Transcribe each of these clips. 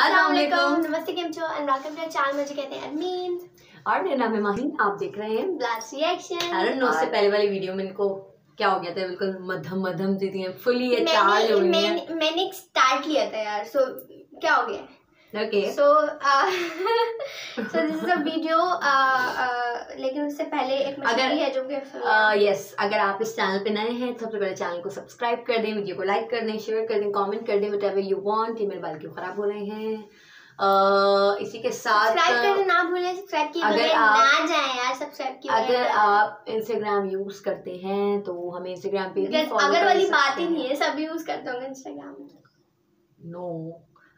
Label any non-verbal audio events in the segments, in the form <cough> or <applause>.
अस्सलाम नमस्ते केम छो एंड वेलकम टू चैनल मुझे कहते हैं और मेरा नाम है माहीन आप देख रहे हैं blast reaction I don't know उससे पहले वाली वीडियो में इनको क्या हो गया था? बिल्कुल मध्यम मध्यम थी। फुली चार्ज हो गई है। मैंने स्टार्ट किया था यार सो क्या हो गया? Okay so so this is a video लेकिन उससे पहले एक अगर है जो कि यस uh, अगर आप इस चैनल पे नए हैं तो सबसे पहले चैनल को सब्सक्राइब कर दें वीडियो को लाइक कर दें शेयर कर दें कमेंट कर दें वट यू वांट ये मेरे बाल क्यों खराब हो रहे हैं। Uh, इसी के साथ करना ना भूलें सब्सक्राइब की अगर आप ना जाए यार सब्सक्राइब की अगर आप इंस्टाग्राम यूज़ करते हैं तो हमें इंस्टाग्राम पे भी अगर वाली बात ही नहीं है सब यूज़ करते होंगे इंस्टाग्राम नो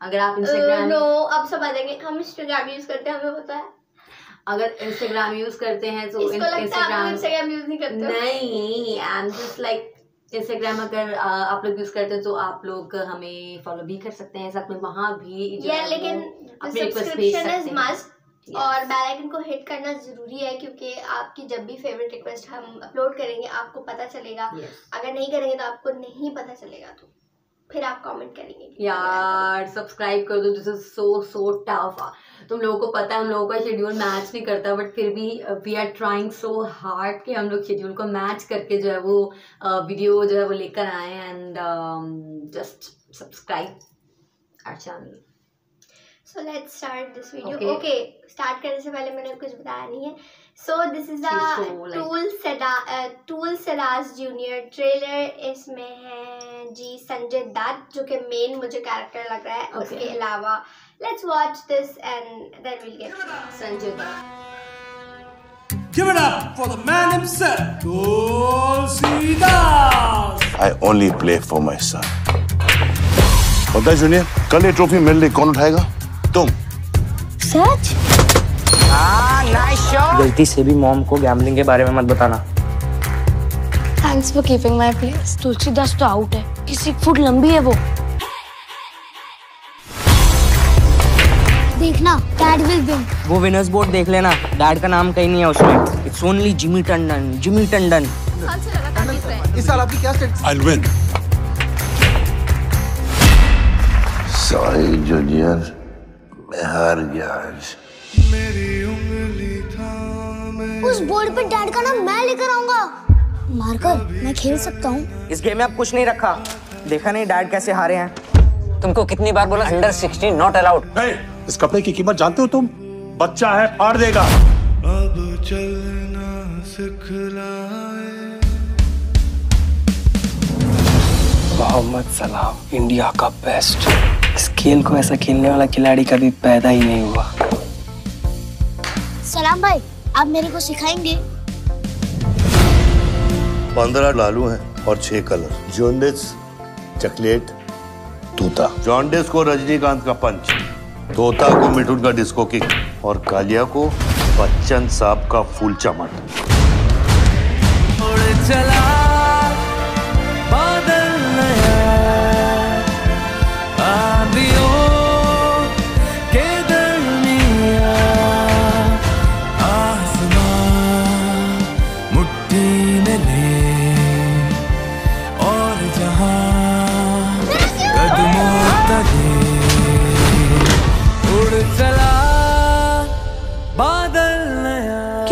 अगर आप इंस्टाग्राम नो अब सब आ जाएँगे। हम इंस्टाग्राम यूज़ करते हैं हमें पता है। अगर इंस्टाग्राम यूज़ करते हैं तो इंस्टाग्राम यूज़ नहीं करते नहीं I am just like Instagram अगर आप लोग यूज़ करते हैं तो आप लोग हमें फॉलो भी कर सकते हैं साथ में वहाँ भी या लेकिन सब्सक्रिप्शन इज़ मस्ट और बेल आइकन को हिट करना ज़रूरी है क्योंकि आपकी जब भी फेवरेट रिक्वेस्ट हम अपलोड करेंगे आपको पता चलेगा। Yes. अगर नहीं करेंगे तो आपको नहीं पता चलेगा तो। फिर आप कमेंट करेंगे यार सब्सक्राइब कर दो this is so so tough तुम लोगों को पता है हम लोगों का शेड्यूल मैच नहीं करता बट फिर भी we are trying so hard कि हम लोग शेड्यूल को मैच करके जो है वो वीडियो uh, जो है वो लेकर आए and just subscribe our channel so let's start this video okay start करने से पहले मैंने कुछ बताया नहीं है. So this is the Toolsidas Toolsidas junior trailer इसमें है जी संजय दत्त जो कि मेन मुझे कैरेक्टर लग रहा है. Okay. उसके अलावा let's watch this and then will get Sanjay Dutt. Give it up for the man himself, Tulsidas. I only play for my son. पता है जूनियर कल ये ट्रॉफी मेरे लिए कौन उठाएगा? तुम। सच? गलती से भी मॉम को गैम्बलिंग के बारे में मत बताना। Thanks for keeping my place Tulsidas तो आउट है। किसी फुट लंबी है वो। देखना डैड विल विन वो विनर्स बोर्ड देख लेना। डैड का नाम कहीं नहीं है उसमें। It's only Jimmy Tandon Jimmy Tandon इस साल आपकी क्या state I will win sorry junior मैं हार गया। आज मेरी उंगली उस बोर्ड पे डैड का नाम मैं लेकर आऊँगा। मारकर मैं खेल सकता हूँ। इस गेम में आप कुछ नहीं रखा। देखा नहीं डैड कैसे हारे हैं। तुमको कितनी बार बोला अंडर सिक्सटीन नॉट अलाउड इस कपड़े की कीमत जानते हो तुम? बच्चा है फाड़ देगा। अब चलना मोहम्मद सलाम इंडिया का बेस्ट इस खेल को ऐसा खेलने वाला खिलाड़ी कभी पैदा ही नहीं हुआ। सलाम भाई आप मेरे को सिखाएँगे? पंद्रह लालू हैं और छह कलर। जोंडिस चॉकलेट तोता। जॉन्डिस को रजनीकांत का पंच तोता को मिठुन का डिस्को किक और कालिया को बच्चन साहब का फूल चमट। चला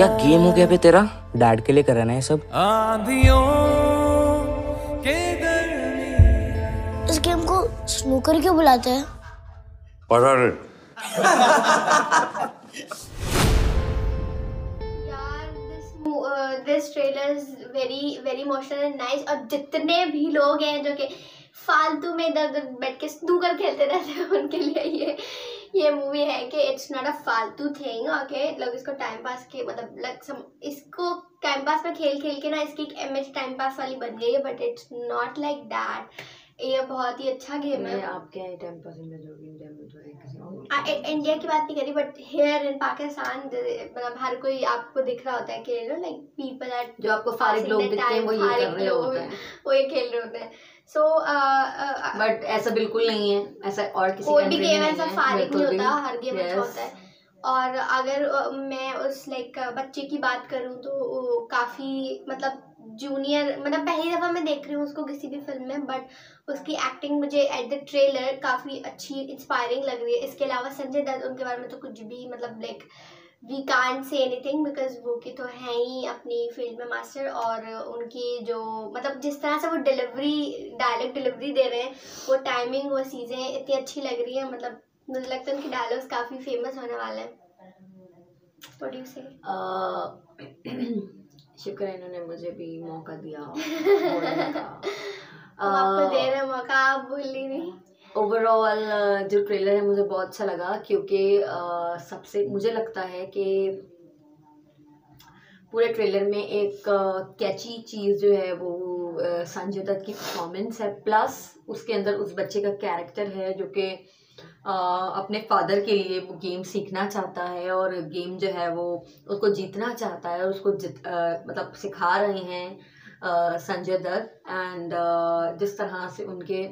क्या गेम हो गया बे तेरा? डैड के लिए कर रहा है सब। इस गेम को स्नूकर क्यों बुलाते हैं? पढ़ा रे। This trailer is very very emotional and nice और जितने भी लोग हैं जो कि फालतू में इधर उधर बैठ के स्नूकर खेलते रहते हैं उनके लिए ये ये मूवी है कि इट्स नॉट अ फालतू थिंग ओके लोग इसको टाइम पास के मतलब लग सम, इसको टाइम पास में खेल खेल के ना, इसकी एक इमेज टाइम पास वाली बन गई है but it's not like that ये बहुत ही अच्छा गेम है। आप क्या टाइम पास में इंडिया की बात नहीं करी बट हेयर इन पाकिस्तान मतलब हर कोई आपको दिख रहा होता है कि नो लाइक पीपल आर जो आपको फारिग लोग दिखते हैं वो ये कर रहे होते हैं। वो ये खेल रहे होते हैं। सो बट ऐसा बिल्कुल नहीं है ऐसा और किसी कोई भी गेम ऐसा फारिग नहीं होता हर गेम अच्छा होता है। और अगर मैं उस लाइक बच्चे की बात करूँ तो काफ़ी मतलब जूनियर मतलब पहली दफ़ा मैं देख रही हूँ उसको किसी भी फ़िल्म में बट उसकी एक्टिंग मुझे एट द ट्रेलर काफ़ी अच्छी इंस्पायरिंग लग रही है। इसके अलावा संजय दत्त, उनके बारे में तो कुछ भी मतलब like we can't say anything because वो की तो है ही अपनी फ़ील्ड में मास्टर और उनकी जो मतलब जिस तरह से वो डिलीवरी डायलॉग डिलीवरी दे रहे हैं, वो टाइमिंग वो चीज़ें इतनी अच्छी लग रही है मतलब मुझे लगता है उनके डायलॉग्स काफ़ी फ़ेमस होने वाले हैं। <clears throat> शुक्र है इन्होंने मुझे भी मौका दिया <laughs> आपको दे रहे मौका आप बोली नहीं। ओवरऑल जो ट्रेलर है मुझे बहुत अच्छा लगा क्योंकि सबसे मुझे लगता है कि पूरे ट्रेलर में एक कैची चीज़ जो है वो संजय दत्त की परफॉर्मेंस है। प्लस उसके अंदर उस बच्चे का कैरेक्टर है जो कि अपने फादर के लिए वो गेम सीखना चाहता है और गेम जो है वो उसको जीतना चाहता है और उसको जित मतलब सिखा रहे हैं संजय दत्त। एंड जिस तरह से उनके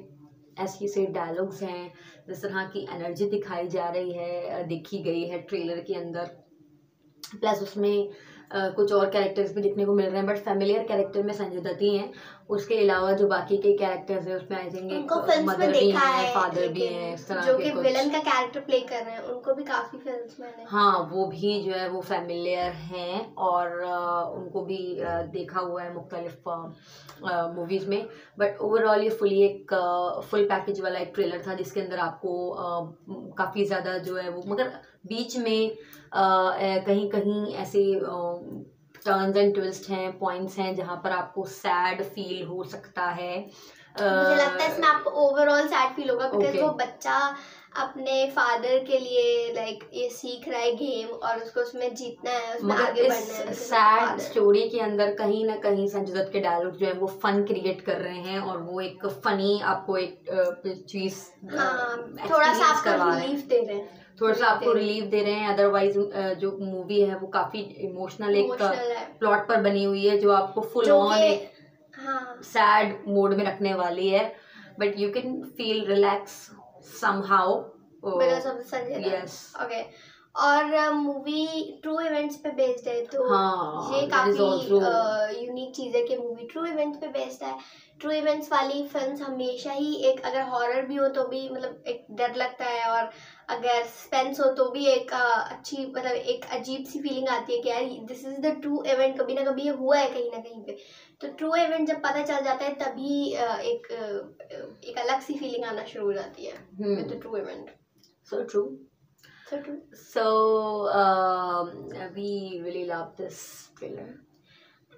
ऐसी से डायलॉग्स हैं, जिस तरह की एनर्जी दिखाई जा रही है देखी गई है ट्रेलर के अंदर। प्लस उसमें कुछ और कैरेक्टर्स भी दिखने को मिल रहे हैं बट फैमिलियर कैरेक्टर में संजय दत्त ही हैं। उसके अलावा जो बाकी के कैरेक्टर्स हैं उसमें आई थिंक मदर भी हैं फादर भी हैं इस तरह जो कि विलन का कैरेक्टर प्ले कर रहे हैं उनको भी काफ़ी फिल्म्स में हाँ। वो भी जो है वो फैमिलियर हैं और उनको भी देखा हुआ है मुख्तलिफ़ मूवीज़ में। बट ओवरऑल ये फुली एक फुल पैकेज वाला एक ट्रेलर था जिसके अंदर आपको काफ़ी ज़्यादा जो है वो मगर बीच में कहीं कहीं ऐसे टर्न्स एंड ट्विस्ट हैं पॉइंट्स हैं जहाँ पर आपको सैड फील हो सकता है। मुझे लगता है इसमें आपको ओवरऑल सैड फील होगा बिकॉज़ okay. वो बच्चा अपने फादर के लिए लाइक ये सीख रहा है गेम और उसको उसमें जीतना है उसमें आगे बढ़ना है सैड स्टोरी के अंदर कहीं ना कहीं संजय दत्त के डायलॉग जो है वो फन क्रिएट कर रहे हैं और वो एक फनी आपको एक चीज़ हाँ, थोड़ा सा आपको रिलीफ दे रहे हैं। थोड़ा सा आपको रिलीफ दे रहे हैं अदरवाइज़ जो मूवी है वो काफ़ी इमोशनल एक प्लॉट पर बनी हुई है जो आपको फुल ऑन एक सैड मोड में रखने वाली है। But you can feel relax somehow yes okay और मूवी ट्रू इवेंट्स पे बेस्ड है तो हाँ, ये काफ़ी यूनिक चीज़ है कि मूवी ट्रू इवेंट्स पे बेस्ड है। ट्रू इवेंट्स वाली फिल्म्स हमेशा ही एक अगर हॉरर भी हो तो भी मतलब एक डर लगता है और अगर सस्पेंस हो तो भी एक अच्छी मतलब एक अजीब सी फीलिंग आती है कि यार this is the true event कभी ना कभी ये हुआ है कहीं ना कहीं पे। तो ट्रू इवेंट जब पता चल जाता है तभी एक एक अलग सी फीलिंग आना शुरू हो जाती है with true event so true so so um, we really love this trailer.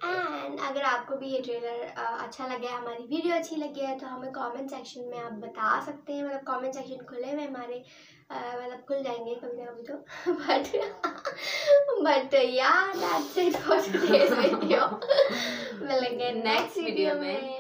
And अगर आपको भी ये ट्रेलर अच्छा लगे हमारी वीडियो अच्छी लगी है तो हमें कमेंट सेक्शन में आप बता सकते हैं। मतलब कमेंट सेक्शन खुले हुए हमारे। मतलब खुल जाएँगे कभी ना कभी तो। बट बट या that's it for today's video मिलेंगे नेक्स्ट वीडियो में।